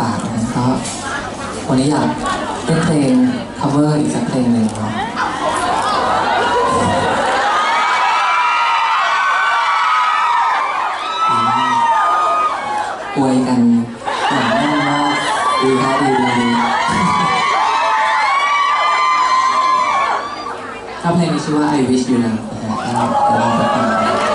ฝากนะก็วันนี้อยากเล่นเพลง cover อีกสักเพลงหนึ่งเนาะอืมอวยกันอย่าแน่นว่าดีครับดีดีดีถ้าเพลงนี้ชื่อว่า I Wish You Love นะฮะก็เดี๋ยวลองไปฟัง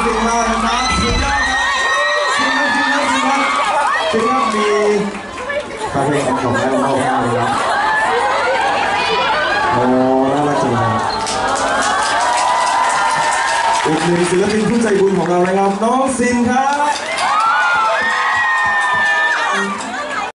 ขอบคุณมากดูจริงมานะครับสุดยอดครับจริงค์สิงครับจริงครับจริงครับมีการเพลงของเราเรามากเลยนะโอ้น่ารักจังเลยอีกหนึ่งศิลปินผู้ใจบุญของเรานะครับน้องซินครับ